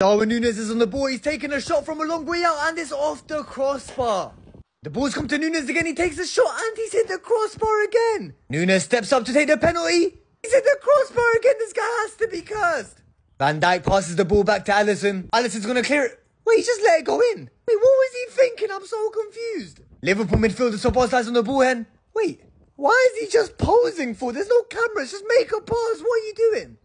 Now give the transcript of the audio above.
Darwin Núñez is on the ball. He's taking a shot from a long way out and it's off the crossbar. The ball's come to Núñez again. He takes a shot and he's hit the crossbar again. Núñez steps up to take the penalty. He's hit the crossbar again. This guy has to be cursed. Van Dijk passes the ball back to Alisson. Alisson's going to clear it. Wait, he just let it go in. Wait, what was he thinking? I'm so confused. Liverpool midfielder Szoboszlai's on the ball hen. Wait, why is he just posing for? There's no cameras. Just make a pause. What are you doing?